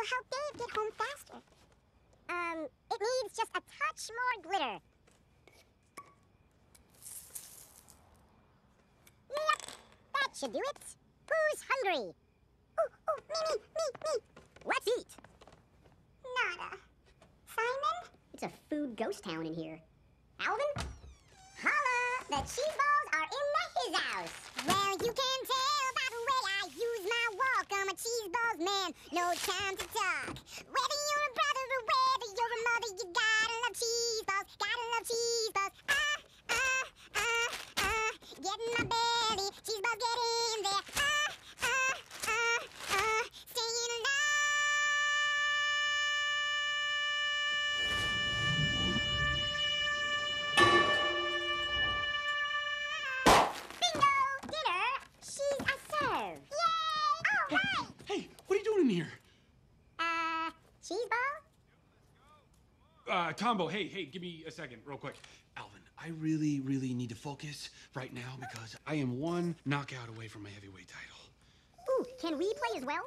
will help Dave get home faster. Um, it needs just a touch more glitter. Yep, that should do it. Who's hungry? Ooh, ooh, me, me, me, me. Let's eat. Nada. Simon? It's a food ghost town in here. Alvin? Man, no time to talk. Whether you're here? Uh, cheese ball? Uh, Tombo, hey, hey, give me a second, real quick. Alvin, I really, really need to focus right now because I am one knockout away from my heavyweight title. Ooh, can we play as well?